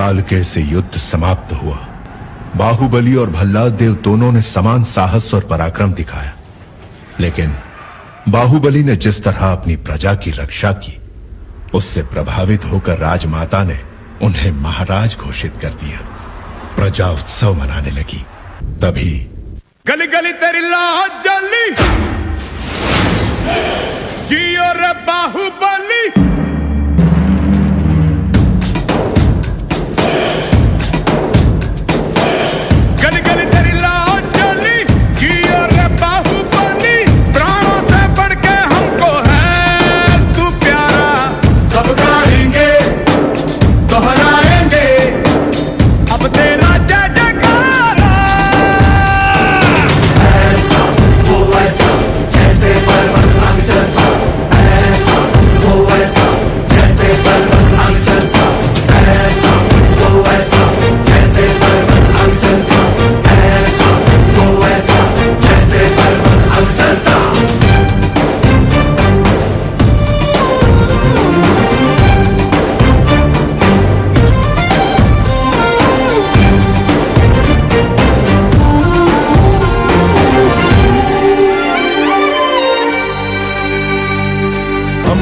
कालके से युद्ध समाप्त हुआ। बाहुबली और भल्लाल देव दोनों ने समान साहस और पराक्रम दिखाया। लेकिन बाहुबली ने जिस तरह अपनी प्रजा की रक्षा की, उससे प्रभावित होकर राजमाता ने उन्हें महाराज घोषित कर दिया। प्रजा उत्सव मनाने लगी। तभी गली गली तेरी लाज जली। जियो रे बाहुबली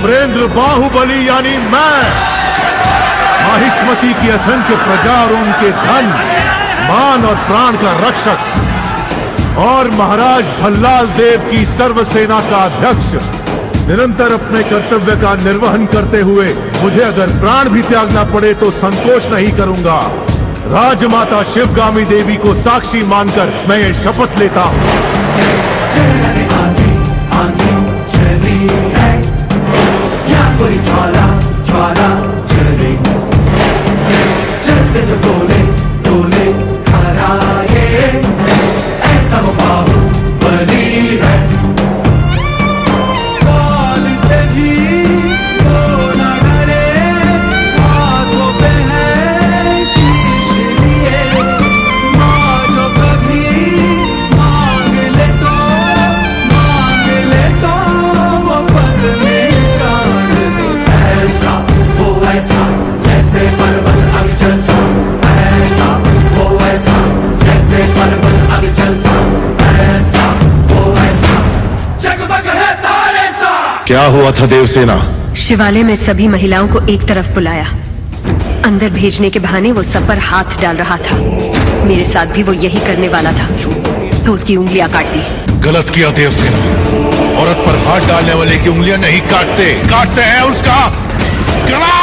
अमरेंद्र बाहुबली यानी मैं। माहिष्मती की असंख्य प्रजा और उनके धन, मान और प्राण का रक्षक। और महाराज भल्लाल देव की सर्वसेना का अध्यक्ष। निरंतर अपने कर्तव्य का निर्वहन करते हुए मुझे अगर प्राण भी त्यागना पड़े तो संकोच नहीं करूँगा। राजमाता शिवगामी देवी को साक्षी मानकर मैं ये शपथ लेता हूँ। क्या हुआ था देवसेना? शिवालय में सभी महिलाओं को एक तरफ़ बुलाया। अंदर भेजने के बहाने वो सब पर हाथ डाल रहा था। मेरे साथ भी वो यही करने वाला था। तो उसकी उंगलियाँ काट दी। गलत किया देवसेना। औरत पर हाथ डालने वाले की उंगलियाँ नहीं काटते। काटते हैं उसका। गला!